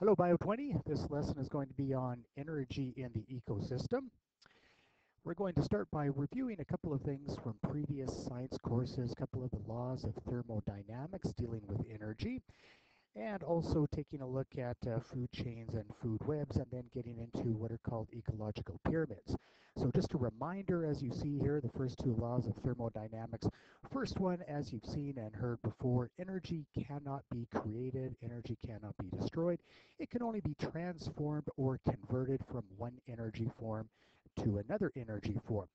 Hello Bio20, this lesson is going to be on energy in the ecosystem. We're going to start by reviewing a couple of things from previous science courses, a couple of the laws of thermodynamics dealing with energy, and also taking a look at uh, food chains and food webs and then getting into what are called ecological pyramids. So just a reminder as you see here, the first two laws of thermodynamics. First one, as you've seen and heard before, energy cannot be created, energy cannot be destroyed. It can only be transformed or converted from one energy form to another energy form.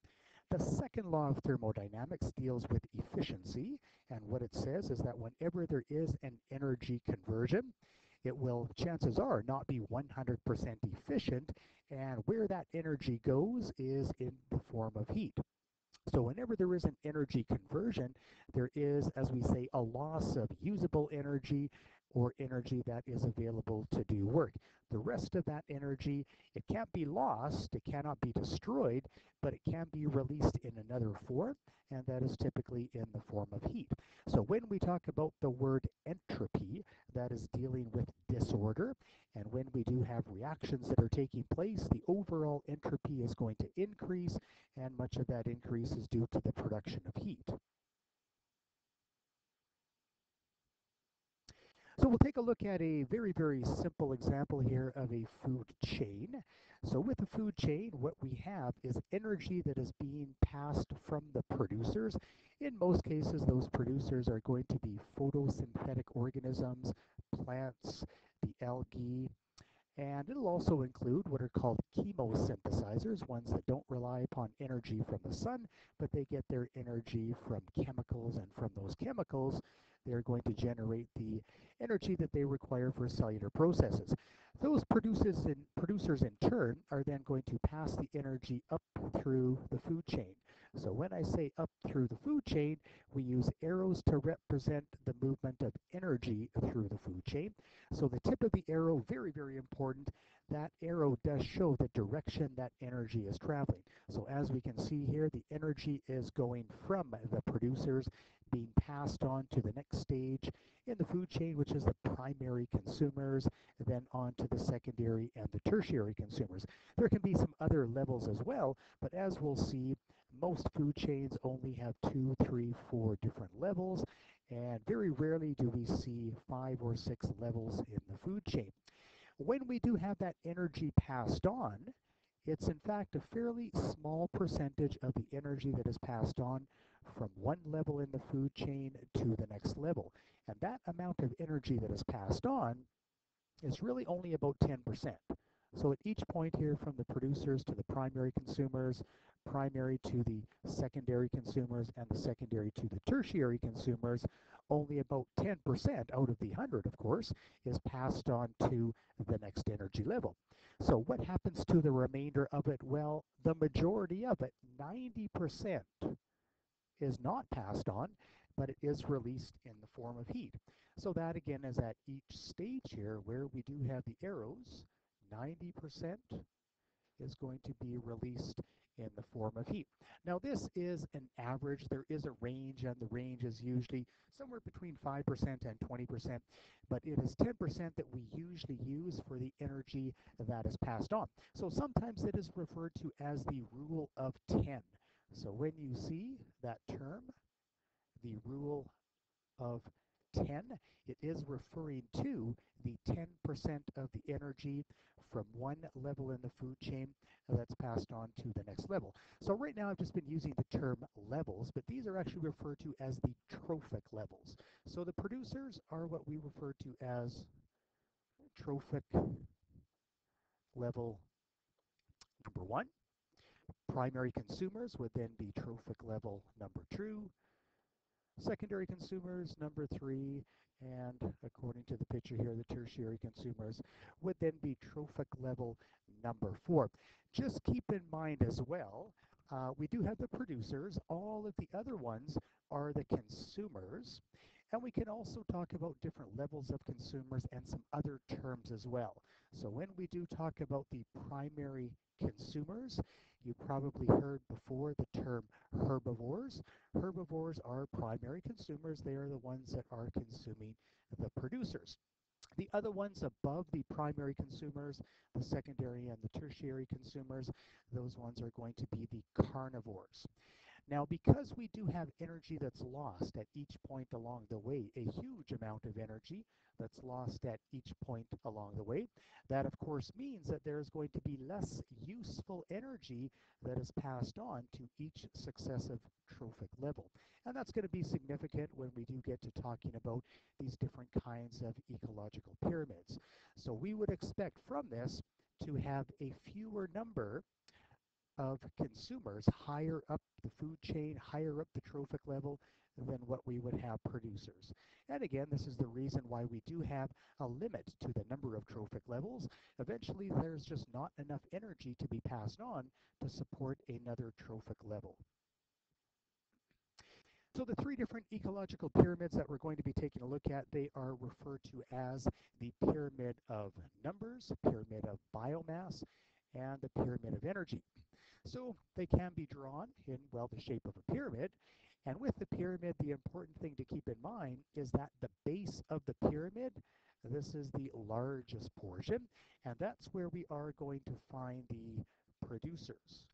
The second law of thermodynamics deals with efficiency, and what it says is that whenever there is an energy conversion, it will, chances are, not be 100% efficient, and where that energy goes is in the form of heat. So whenever there is an energy conversion, there is, as we say, a loss of usable energy or energy that is available to do work. The rest of that energy, it can't be lost, it cannot be destroyed, but it can be released in another form, and that is typically in the form of heat. So when we talk about the word entropy, that is dealing with disorder, and when we do have reactions that are taking place, the overall entropy is going to increase, and much of that increase is due to the production of heat. So we'll take a look at a very, very simple example here of a food chain. So with a food chain, what we have is energy that is being passed from the producers. In most cases, those producers are going to be photosynthetic organisms, plants, the algae, and it'll also include what are called chemosynthesizers, ones that don't rely upon energy from the sun, but they get their energy from chemicals, and from those chemicals, they're going to generate the energy that they require for cellular processes. Those producers in, producers in turn are then going to pass the energy up through the food chain. So when I say up through the food chain, we use arrows to represent the movement of energy through the food chain. So the tip of the arrow, very, very important, that arrow does show the direction that energy is traveling. So as we can see here, the energy is going from the producers being passed on to the next stage in the food chain, which is the primary consumers, then on to the secondary and the tertiary consumers. There can be some other levels as well, but as we'll see, most food chains only have two, three, four different levels, and very rarely do we see five or six levels in the food chain. When we do have that energy passed on, it's in fact a fairly small percentage of the energy that is passed on from one level in the food chain to the next level. And that amount of energy that is passed on is really only about 10%. So at each point here from the producers to the primary consumers, primary to the secondary consumers, and the secondary to the tertiary consumers, only about 10% out of the 100, of course, is passed on to the next energy level. So what happens to the remainder of it? Well, the majority of it, 90%, is not passed on, but it is released in the form of heat. So that again is at each stage here where we do have the arrows 90% is going to be released in the form of heat. Now this is an average. There is a range and the range is usually somewhere between 5% and 20%, but it is 10% that we usually use for the energy that is passed on. So sometimes it is referred to as the rule of 10. So when you see that term, the rule of 10, it is referring to the 10% of the energy from one level in the food chain uh, that's passed on to the next level. So right now I've just been using the term levels, but these are actually referred to as the trophic levels. So the producers are what we refer to as trophic level number one. Primary consumers would then be trophic level number two, secondary consumers, number three, and according to the picture here, the tertiary consumers would then be trophic level number four. Just keep in mind as well, uh, we do have the producers. All of the other ones are the consumers. And we can also talk about different levels of consumers and some other terms as well. So when we do talk about the primary consumers. You probably heard before the term herbivores. Herbivores are primary consumers. They are the ones that are consuming the producers. The other ones above the primary consumers, the secondary and the tertiary consumers, those ones are going to be the carnivores. Now, because we do have energy that's lost at each point along the way, a huge amount of energy that's lost at each point along the way, that of course means that there's going to be less useful energy that is passed on to each successive trophic level. And that's going to be significant when we do get to talking about these different kinds of ecological pyramids. So we would expect from this to have a fewer number of consumers higher up the food chain, higher up the trophic level than what we would have producers. And again, this is the reason why we do have a limit to the number of trophic levels. Eventually, there's just not enough energy to be passed on to support another trophic level. So the three different ecological pyramids that we're going to be taking a look at, they are referred to as the pyramid of numbers, pyramid of biomass, and the pyramid of energy. So they can be drawn in, well, the shape of a pyramid. And with the pyramid, the important thing to keep in mind is that the base of the pyramid, this is the largest portion, and that's where we are going to find the producers.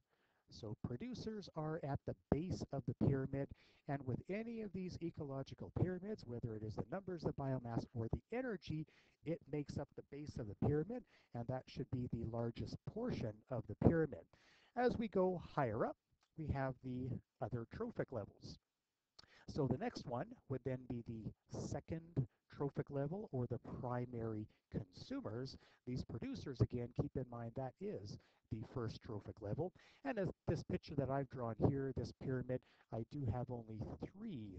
So producers are at the base of the pyramid, and with any of these ecological pyramids, whether it is the numbers, the biomass, or the energy, it makes up the base of the pyramid, and that should be the largest portion of the pyramid. As we go higher up, we have the other trophic levels. So the next one would then be the second trophic level or the primary consumers. These producers, again, keep in mind that is the first trophic level. And as this picture that I've drawn here, this pyramid, I do have only three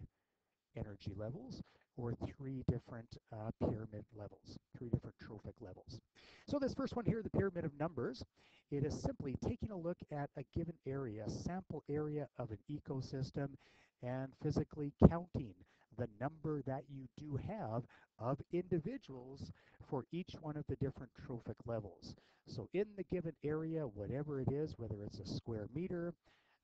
energy levels or three different uh, pyramid levels, three different trophic levels. So this first one here, the pyramid of numbers, it is simply taking a look at a given area, a sample area of an ecosystem, and physically counting the number that you do have of individuals for each one of the different trophic levels. So in the given area, whatever it is, whether it's a square meter,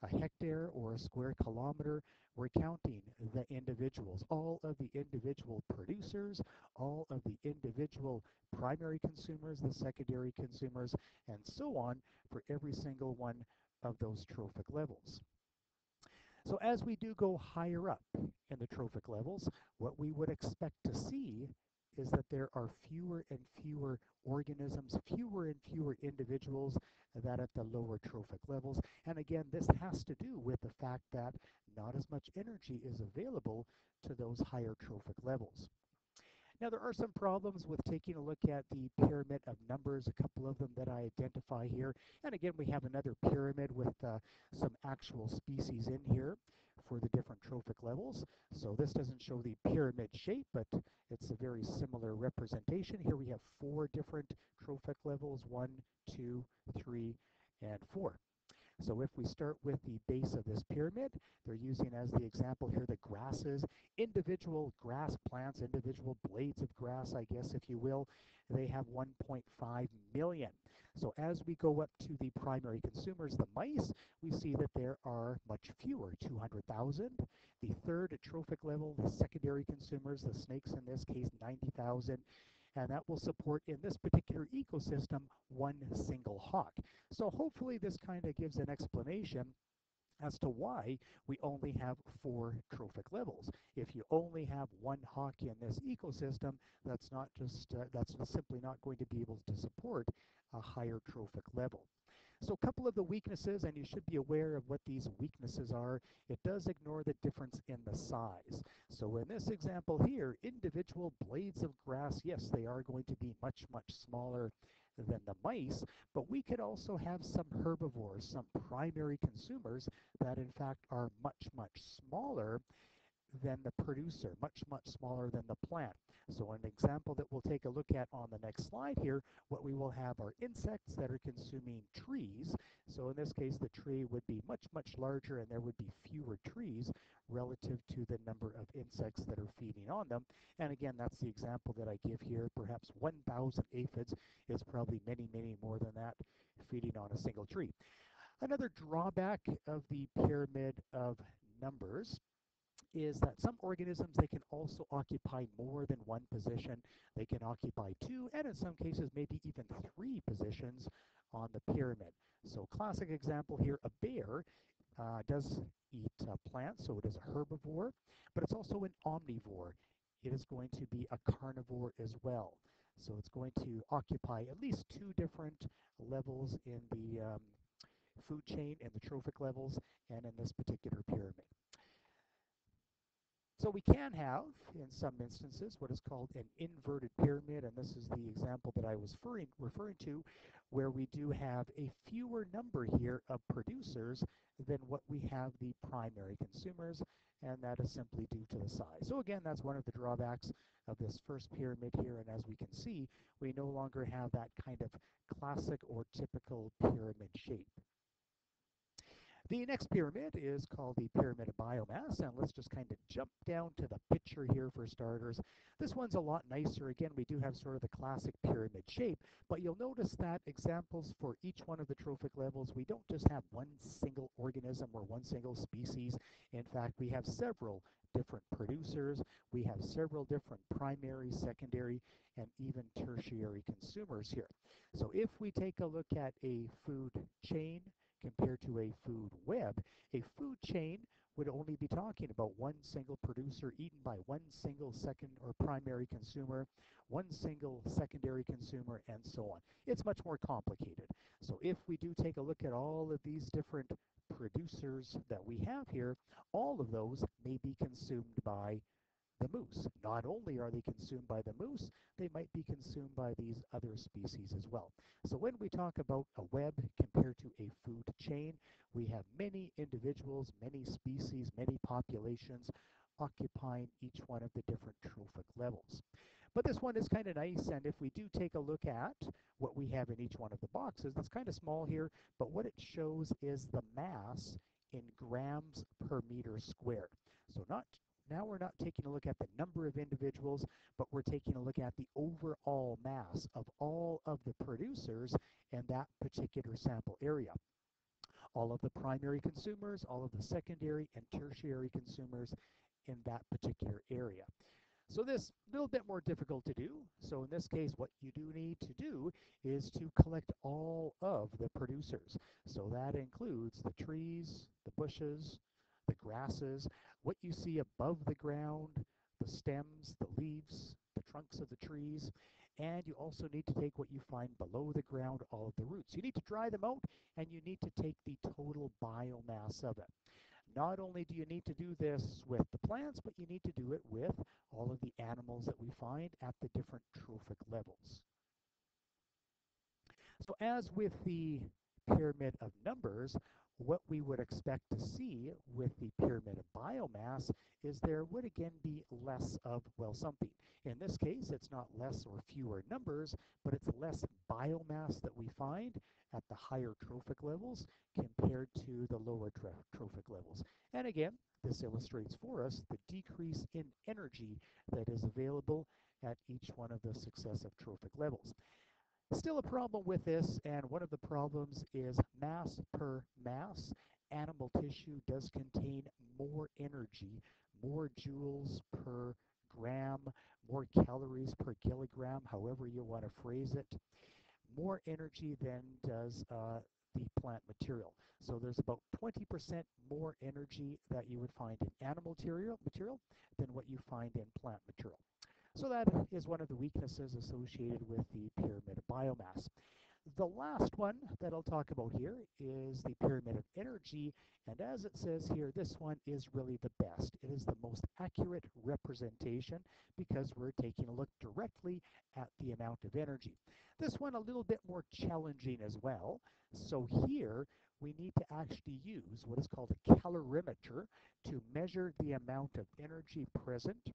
a hectare or a square kilometer, we're counting the individuals, all of the individual producers, all of the individual primary consumers, the secondary consumers, and so on for every single one of those trophic levels. So as we do go higher up in the trophic levels, what we would expect to see is that there are fewer and fewer organisms, fewer and fewer individuals that at the lower trophic levels. And again, this has to do with the fact that not as much energy is available to those higher trophic levels. Now, there are some problems with taking a look at the pyramid of numbers, a couple of them that I identify here. And again, we have another pyramid with uh, some actual species in here for the different trophic levels. So this doesn't show the pyramid shape, but it's a very similar representation. Here we have four different trophic levels, one, two, three, and four. So if we start with the base of this pyramid, they're using as the example here the grasses, individual grass plants, individual blades of grass, I guess, if you will. They have 1.5 million. So as we go up to the primary consumers, the mice, we see that there are much fewer, 200,000. The third trophic level, the secondary consumers, the snakes in this case, 90,000 and that will support in this particular ecosystem one single hawk. So hopefully this kind of gives an explanation as to why we only have four trophic levels. If you only have one hawk in this ecosystem, that's not just uh, that's simply not going to be able to support a higher trophic level. So a couple of the weaknesses, and you should be aware of what these weaknesses are. It does ignore the difference in the size. So in this example here, individual blades of grass, yes, they are going to be much, much smaller than the mice, but we could also have some herbivores, some primary consumers that in fact are much, much smaller than the producer, much, much smaller than the plant. So an example that we'll take a look at on the next slide here, what we will have are insects that are consuming trees. So in this case, the tree would be much, much larger and there would be fewer trees relative to the number of insects that are feeding on them. And again, that's the example that I give here. Perhaps 1,000 aphids is probably many, many more than that feeding on a single tree. Another drawback of the pyramid of numbers is that some organisms, they can also occupy more than one position. They can occupy two, and in some cases, maybe even three positions on the pyramid. So classic example here, a bear uh, does eat uh, plants, so it is a herbivore, but it's also an omnivore. It is going to be a carnivore as well. So it's going to occupy at least two different levels in the um, food chain and the trophic levels and in this particular pyramid. So we can have, in some instances, what is called an inverted pyramid, and this is the example that I was referring, referring to, where we do have a fewer number here of producers than what we have the primary consumers, and that is simply due to the size. So again, that's one of the drawbacks of this first pyramid here, and as we can see, we no longer have that kind of classic or typical pyramid shape. The next pyramid is called the pyramid of biomass, and let's just kind of jump down to the picture here for starters. This one's a lot nicer. Again, we do have sort of the classic pyramid shape, but you'll notice that examples for each one of the trophic levels, we don't just have one single organism or one single species. In fact, we have several different producers. We have several different primary, secondary, and even tertiary consumers here. So if we take a look at a food chain, compared to a food web. A food chain would only be talking about one single producer eaten by one single second or primary consumer, one single secondary consumer, and so on. It's much more complicated. So if we do take a look at all of these different producers that we have here, all of those may be consumed by the moose. Not only are they consumed by the moose, they might be consumed by these other species as well. So when we talk about a web compared to a food chain, we have many individuals, many species, many populations occupying each one of the different trophic levels. But this one is kind of nice, and if we do take a look at what we have in each one of the boxes, it's kind of small here, but what it shows is the mass in grams per meter squared. So not now we're not taking a look at the number of individuals, but we're taking a look at the overall mass of all of the producers in that particular sample area. All of the primary consumers, all of the secondary and tertiary consumers in that particular area. So this a little bit more difficult to do. So in this case, what you do need to do is to collect all of the producers. So that includes the trees, the bushes, the grasses, what you see above the ground, the stems, the leaves, the trunks of the trees, and you also need to take what you find below the ground, all of the roots. You need to dry them out, and you need to take the total biomass of it. Not only do you need to do this with the plants, but you need to do it with all of the animals that we find at the different trophic levels. So as with the pyramid of numbers, what we would expect to see with the pyramid of biomass is there would again be less of, well, something. In this case, it's not less or fewer numbers, but it's less biomass that we find at the higher trophic levels compared to the lower trophic levels. And again, this illustrates for us the decrease in energy that is available at each one of the successive trophic levels. Still a problem with this, and one of the problems is mass per mass. Animal tissue does contain more energy, more joules per gram, more calories per kilogram, however you want to phrase it, more energy than does uh, the plant material. So there's about 20% more energy that you would find in animal material, material than what you find in plant material. So that is one of the weaknesses associated with the pyramid of biomass. The last one that I'll talk about here is the pyramid of energy, and as it says here, this one is really the best. It is the most accurate representation because we're taking a look directly at the amount of energy. This one a little bit more challenging as well. So here we need to actually use what is called a calorimeter to measure the amount of energy present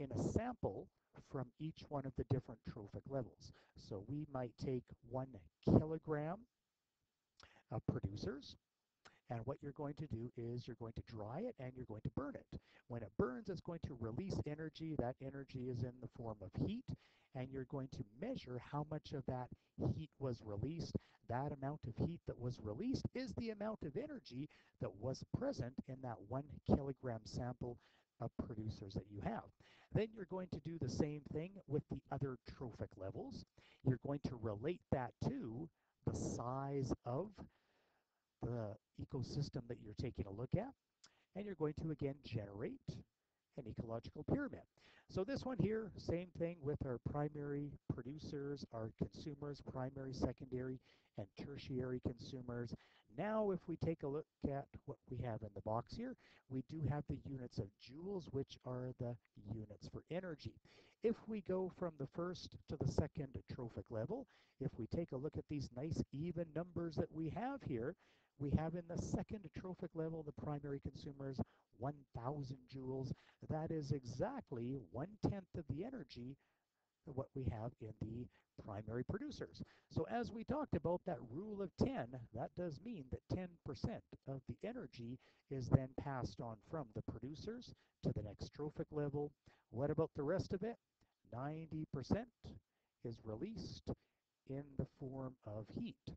in a sample from each one of the different trophic levels. So we might take one kilogram of producers, and what you're going to do is you're going to dry it and you're going to burn it. When it burns, it's going to release energy. That energy is in the form of heat, and you're going to measure how much of that heat was released. That amount of heat that was released is the amount of energy that was present in that one kilogram sample of producers that you have. Then you're going to do the same thing with the other trophic levels. You're going to relate that to the size of the ecosystem that you're taking a look at. And you're going to again generate an ecological pyramid. So this one here, same thing with our primary producers, our consumers, primary, secondary, and tertiary consumers. Now if we take a look at what we have in the box here, we do have the units of joules, which are the units for energy. If we go from the first to the second trophic level, if we take a look at these nice even numbers that we have here, we have in the second trophic level, the primary consumers, 1,000 joules. That is exactly one-tenth of the energy what we have in the primary producers. So as we talked about that rule of 10, that does mean that 10% of the energy is then passed on from the producers to the next trophic level. What about the rest of it? 90% is released in the form of heat.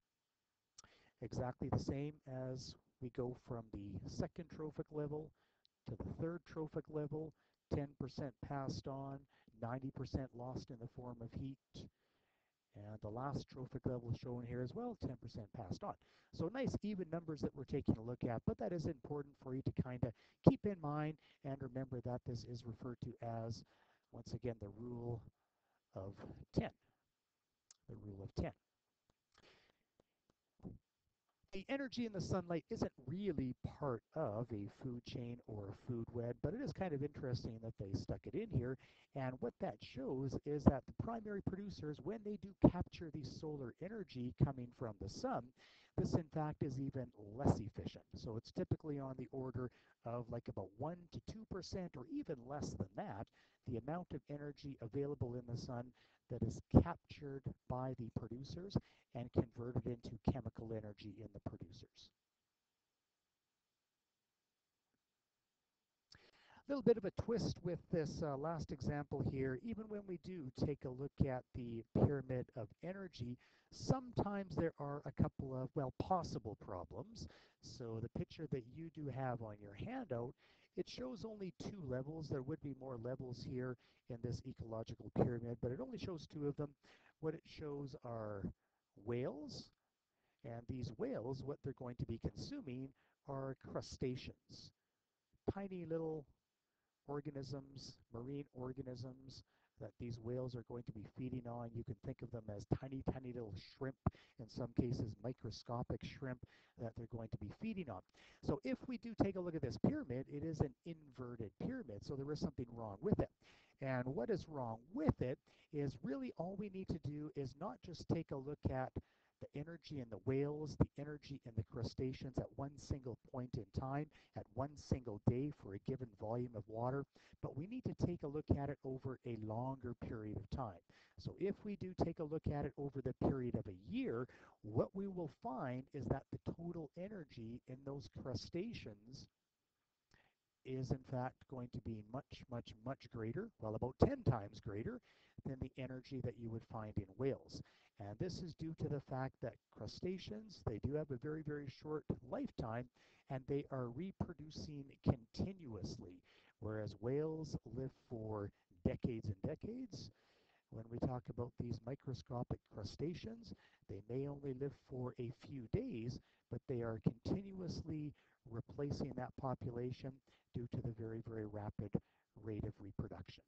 Exactly the same as we go from the second trophic level to the third trophic level, 10% passed on, 90% lost in the form of heat. And the last trophic level shown here as well, 10% passed on. So nice even numbers that we're taking a look at, but that is important for you to kind of keep in mind and remember that this is referred to as, once again, the rule of 10. The rule of 10 the energy in the sunlight isn't really part of a food chain or a food web, but it is kind of interesting that they stuck it in here. And what that shows is that the primary producers, when they do capture the solar energy coming from the sun, this in fact is even less efficient. So it's typically on the order of like about 1 to 2% or even less than that, the amount of energy available in the sun that is captured by the producers and converted into chemical energy in the producers. Little bit of a twist with this uh, last example here. Even when we do take a look at the pyramid of energy, sometimes there are a couple of, well, possible problems. So the picture that you do have on your handout, it shows only two levels. There would be more levels here in this ecological pyramid, but it only shows two of them. What it shows are whales, and these whales, what they're going to be consuming are crustaceans, tiny little organisms, marine organisms that these whales are going to be feeding on. You can think of them as tiny, tiny little shrimp, in some cases microscopic shrimp that they're going to be feeding on. So if we do take a look at this pyramid, it is an inverted pyramid, so there is something wrong with it. And what is wrong with it is really all we need to do is not just take a look at the energy in the whales, the energy in the crustaceans at one single point in time, at one single day for a given volume of water, but we need to take a look at it over a longer period of time. So if we do take a look at it over the period of a year, what we will find is that the total energy in those crustaceans is in fact going to be much, much, much greater, well about 10 times greater than the energy that you would find in whales. And this is due to the fact that crustaceans, they do have a very, very short lifetime and they are reproducing continuously, whereas whales live for decades and decades. When we talk about these microscopic crustaceans, they may only live for a few days, but they are continuously replacing that population due to the very, very rapid rate of reproduction.